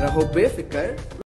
para o B ficar